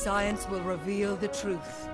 Science will reveal the truth.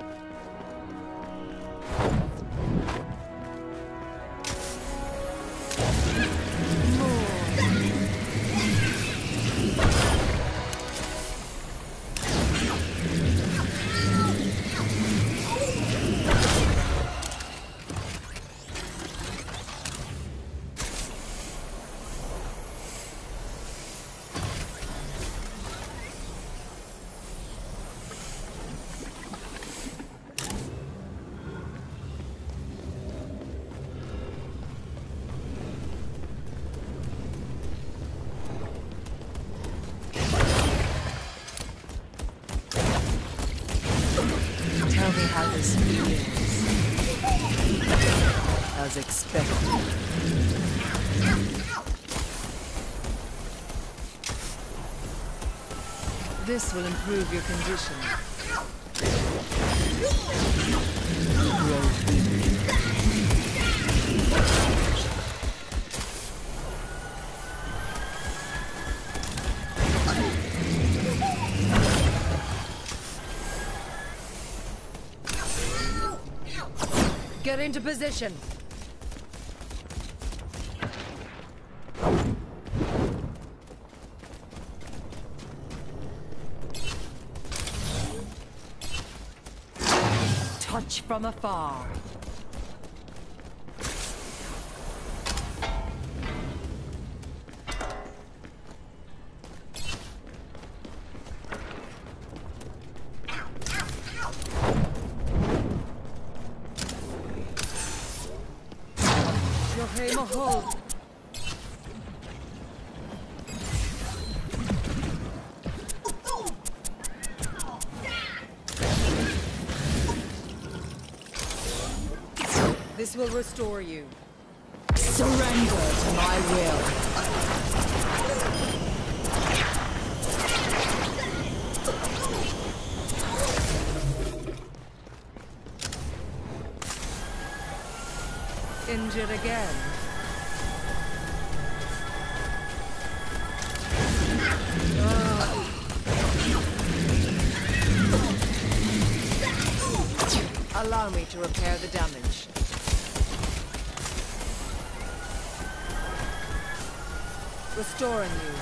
This feels. As expected. This will improve your condition. Grow Get into position. Touch from afar. Joachim hold. This will restore you. Surrender to my will. Injured again. Oh. Allow me to repair the damage. Restoring you.